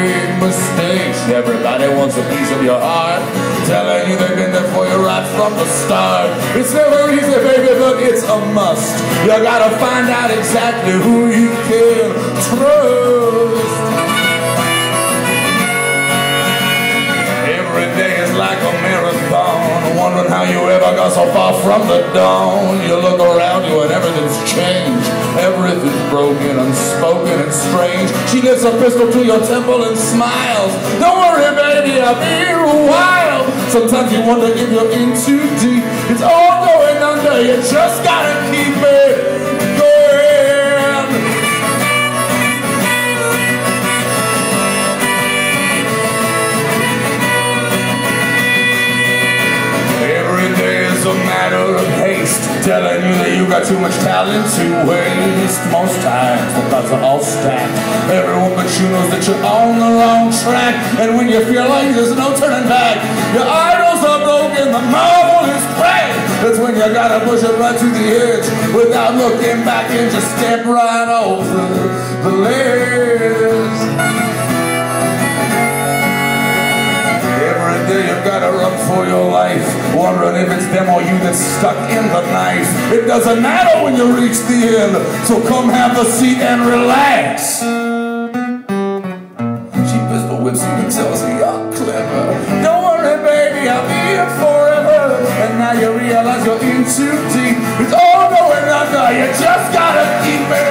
big mistakes. Everybody wants a piece of your heart, telling you they've been there for you right from the start. It's never easy, baby, but it's a must. You gotta find out exactly who you can trust. How you ever got so far from the dawn. You look around you and everything's changed. Everything's broken, unspoken, and strange. She lifts a pistol to your temple and smiles. Don't worry, baby, I'll be while. Sometimes you wonder if you're in too deep. It's all going under. You just gotta keep it telling you that you got too much talent to waste. Most times the are all stacked. Everyone but you knows that you're on the wrong track, and when you feel like there's no turning back, your idols are broken, the marble is cracked. That's when you gotta push it right to the edge without looking back and just step right over the ledge. Gotta run for your life, wondering if it's them or you that's stuck in the knife. It doesn't matter when you reach the end, so come have a seat and relax. She pistol whips you and tells me you're clever. Don't worry, baby, I'll be here forever. And now you realize you're in too deep. It's all going under. You just gotta keep it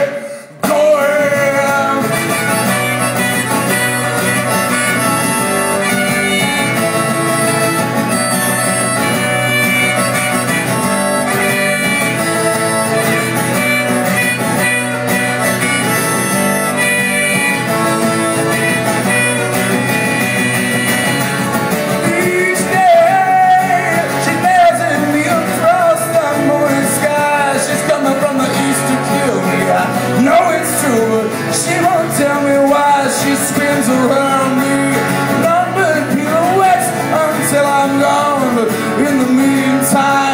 I'm gone. In the meantime.